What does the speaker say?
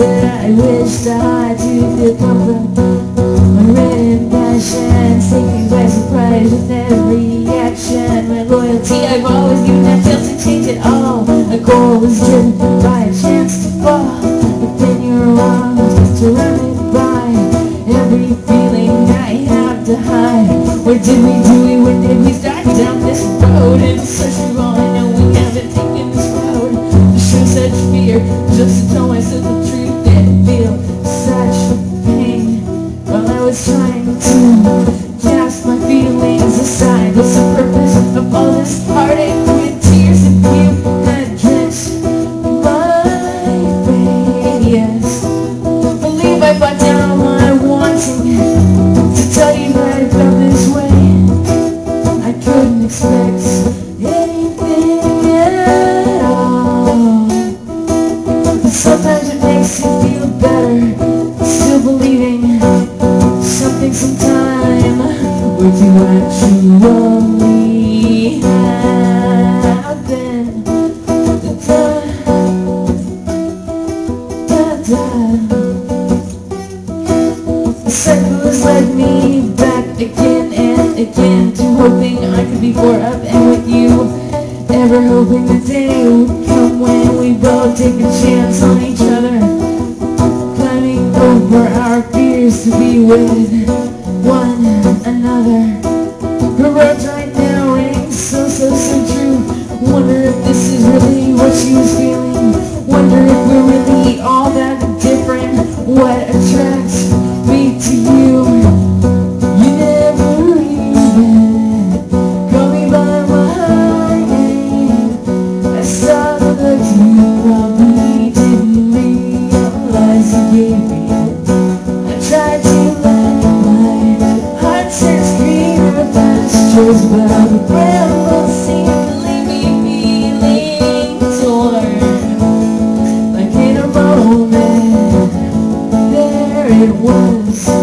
I wish hide to feel. My red passion, taken by surprise with every action. My loyalty I've always given, I failed to change it all. A goal was driven by a chance to fall. But then your arms surrounded by every feeling I have to hide. What did we do? When did we start down this road? And such was trying to cast my feelings aside, what's the purpose of all this heartache The cycle led me back again and again to hoping I could be up and with you. Ever hoping the day would come when we both take a chance on each other. Climbing over our fears to be with it was